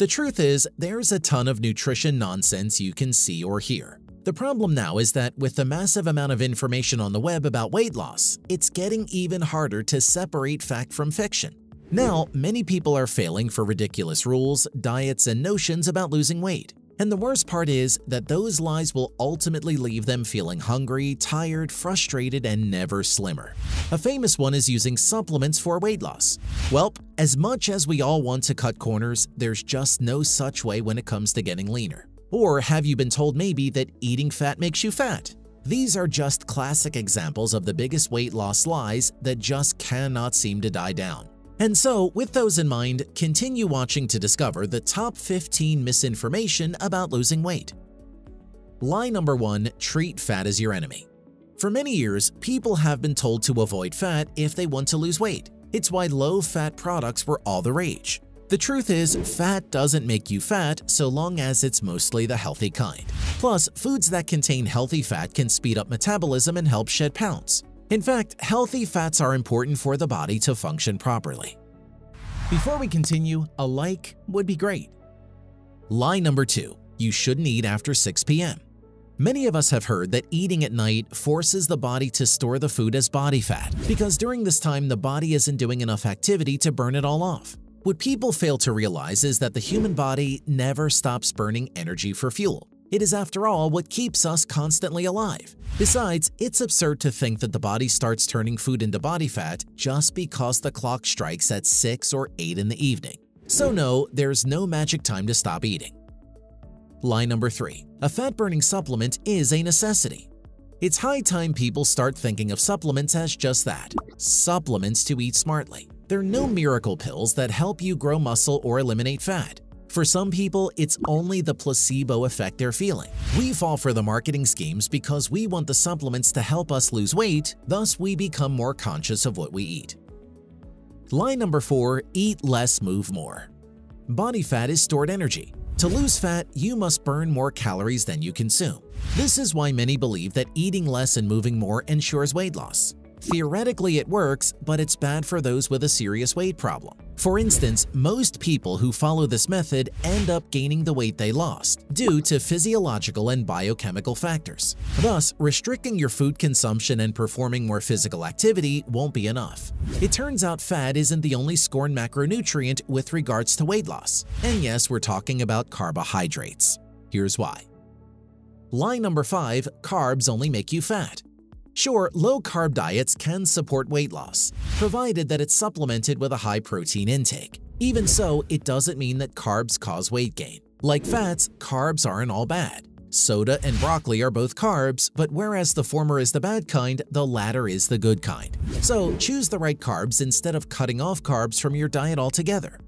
The truth is, there's a ton of nutrition nonsense you can see or hear. The problem now is that with the massive amount of information on the web about weight loss, it's getting even harder to separate fact from fiction. Now, many people are failing for ridiculous rules, diets, and notions about losing weight. And the worst part is that those lies will ultimately leave them feeling hungry, tired, frustrated, and never slimmer. A famous one is using supplements for weight loss. Well, as much as we all want to cut corners, there's just no such way when it comes to getting leaner. Or have you been told maybe that eating fat makes you fat? These are just classic examples of the biggest weight loss lies that just cannot seem to die down. And so, with those in mind, continue watching to discover the top 15 misinformation about losing weight. Lie number 1 Treat fat as your enemy. For many years, people have been told to avoid fat if they want to lose weight. It's why low-fat products were all the rage. The truth is, fat doesn't make you fat so long as it's mostly the healthy kind. Plus, foods that contain healthy fat can speed up metabolism and help shed pounds. In fact, healthy fats are important for the body to function properly. Before we continue, a like would be great. Lie number 2. You shouldn't eat after 6 p.m. Many of us have heard that eating at night forces the body to store the food as body fat because during this time the body isn't doing enough activity to burn it all off. What people fail to realize is that the human body never stops burning energy for fuel. It is, after all, what keeps us constantly alive. Besides, it's absurd to think that the body starts turning food into body fat just because the clock strikes at 6 or 8 in the evening. So no, there's no magic time to stop eating. Lie number 3. A fat-burning supplement is a necessity. It's high time people start thinking of supplements as just that – supplements to eat smartly. They're no miracle pills that help you grow muscle or eliminate fat. For some people, it's only the placebo effect they're feeling. We fall for the marketing schemes because we want the supplements to help us lose weight, thus we become more conscious of what we eat. Lie number 4. Eat less, move more. Body fat is stored energy. To lose fat, you must burn more calories than you consume. This is why many believe that eating less and moving more ensures weight loss. Theoretically, it works, but it's bad for those with a serious weight problem. For instance, most people who follow this method end up gaining the weight they lost due to physiological and biochemical factors. Thus, restricting your food consumption and performing more physical activity won't be enough. It turns out fat isn't the only scorned macronutrient with regards to weight loss. And yes, we're talking about carbohydrates. Here's why. Lie number 5. Carbs only make you fat. Sure, low-carb diets can support weight loss, provided that it's supplemented with a high-protein intake. Even so, it doesn't mean that carbs cause weight gain. Like fats, carbs aren't all bad. Soda and broccoli are both carbs, but whereas the former is the bad kind, the latter is the good kind. So choose the right carbs instead of cutting off carbs from your diet altogether.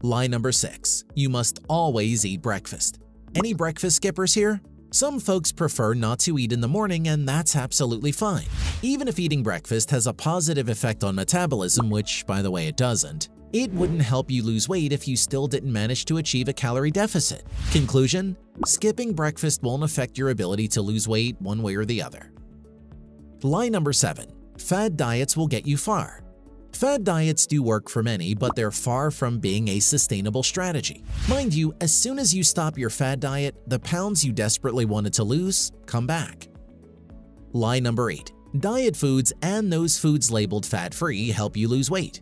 Lie number 6. You must always eat breakfast. Any breakfast skippers here? Some folks prefer not to eat in the morning and that's absolutely fine. Even if eating breakfast has a positive effect on metabolism, which by the way it doesn't, it wouldn't help you lose weight if you still didn't manage to achieve a calorie deficit. Conclusion? Skipping breakfast won't affect your ability to lose weight one way or the other. Lie number 7. Fad diets will get you far. Fad diets do work for many, but they're far from being a sustainable strategy. Mind you, as soon as you stop your fad diet, the pounds you desperately wanted to lose come back. Lie number 8. Diet foods and those foods labeled fat-free help you lose weight.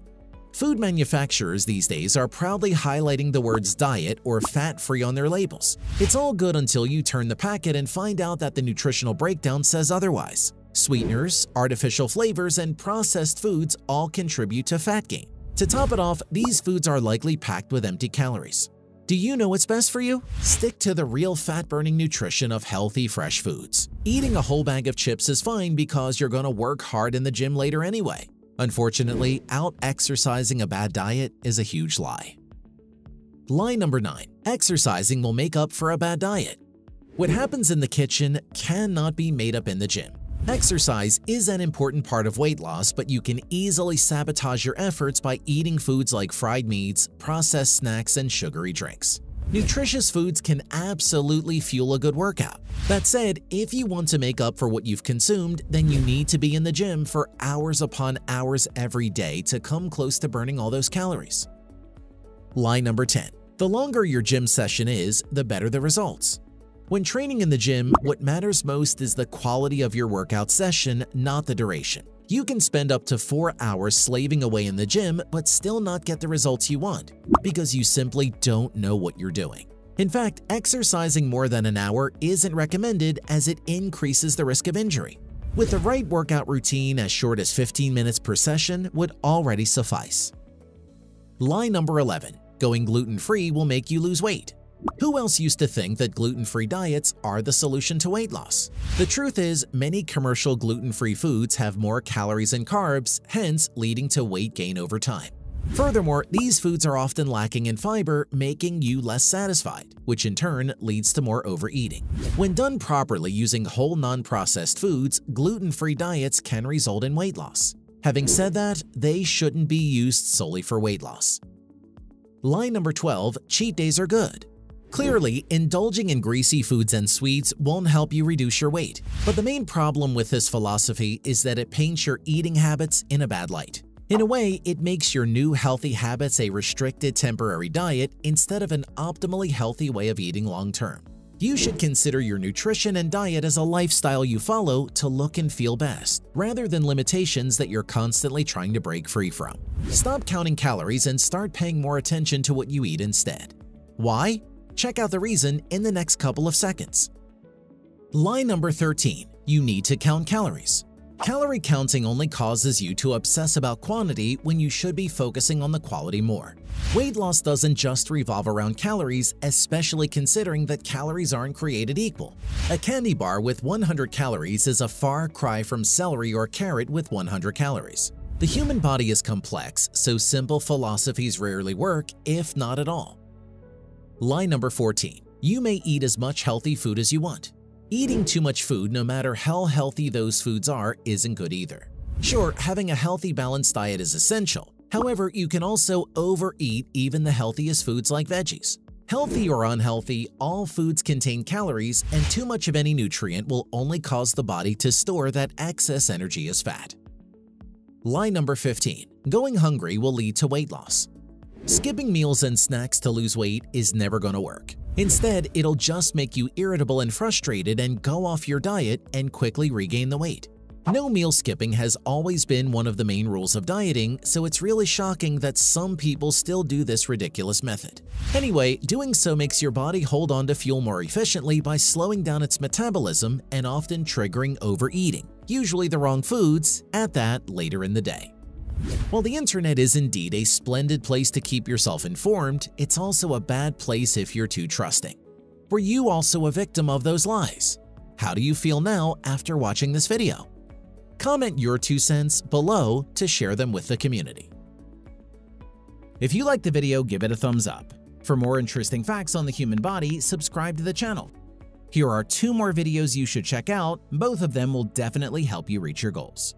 Food manufacturers these days are proudly highlighting the words diet or fat-free on their labels. It's all good until you turn the packet and find out that the nutritional breakdown says otherwise. Sweeteners, artificial flavors, and processed foods all contribute to fat gain. To top it off, these foods are likely packed with empty calories. Do you know what's best for you? Stick to the real fat-burning nutrition of healthy, fresh foods. Eating a whole bag of chips is fine because you're going to work hard in the gym later anyway. Unfortunately, out-exercising a bad diet is a huge lie. Lie number 9. Exercising will make up for a bad diet. What happens in the kitchen cannot be made up in the gym. Exercise is an important part of weight loss, but you can easily sabotage your efforts by eating foods like fried meats, processed snacks, and sugary drinks. Nutritious foods can absolutely fuel a good workout. That said, if you want to make up for what you've consumed, then you need to be in the gym for hours upon hours every day to come close to burning all those calories. Lie number 10. The longer your gym session is, the better the results. When training in the gym, what matters most is the quality of your workout session, not the duration. You can spend up to 4 hours slaving away in the gym but still not get the results you want because you simply don't know what you're doing. In fact, exercising more than an hour isn't recommended as it increases the risk of injury. With the right workout routine as short as 15 minutes per session would already suffice. Lie number 11. Going gluten-free will make you lose weight. Who else used to think that gluten-free diets are the solution to weight loss? The truth is, many commercial gluten-free foods have more calories and carbs, hence leading to weight gain over time. Furthermore, these foods are often lacking in fiber, making you less satisfied, which in turn leads to more overeating. When done properly using whole non-processed foods, gluten-free diets can result in weight loss. Having said that, they shouldn't be used solely for weight loss. Line number 12, cheat days are good. Clearly, indulging in greasy foods and sweets won't help you reduce your weight, but the main problem with this philosophy is that it paints your eating habits in a bad light. In a way, it makes your new healthy habits a restricted temporary diet instead of an optimally healthy way of eating long-term. You should consider your nutrition and diet as a lifestyle you follow to look and feel best, rather than limitations that you're constantly trying to break free from. Stop counting calories and start paying more attention to what you eat instead. Why? Check out the reason in the next couple of seconds. Lie number 13. You need to count calories. Calorie counting only causes you to obsess about quantity when you should be focusing on the quality more. Weight loss doesn't just revolve around calories, especially considering that calories aren't created equal. A candy bar with 100 calories is a far cry from celery or carrot with 100 calories. The human body is complex, so simple philosophies rarely work, if not at all. Lie number 14. You may eat as much healthy food as you want. Eating too much food, no matter how healthy those foods are, isn't good either. Sure, having a healthy balanced diet is essential. However, you can also overeat even the healthiest foods like veggies. Healthy or unhealthy, all foods contain calories and too much of any nutrient will only cause the body to store that excess energy as fat. Lie number 15. Going hungry will lead to weight loss. Skipping meals and snacks to lose weight is never going to work. Instead, it'll just make you irritable and frustrated and go off your diet and quickly regain the weight. No meal skipping has always been one of the main rules of dieting, so it's really shocking that some people still do this ridiculous method. Anyway, doing so makes your body hold on to fuel more efficiently by slowing down its metabolism and often triggering overeating, usually the wrong foods, at that later in the day. While the internet is indeed a splendid place to keep yourself informed, it's also a bad place if you're too trusting. Were you also a victim of those lies? How do you feel now after watching this video? Comment your two cents below to share them with the community. If you liked the video, give it a thumbs up. For more interesting facts on the human body, subscribe to the channel. Here are two more videos you should check out, both of them will definitely help you reach your goals.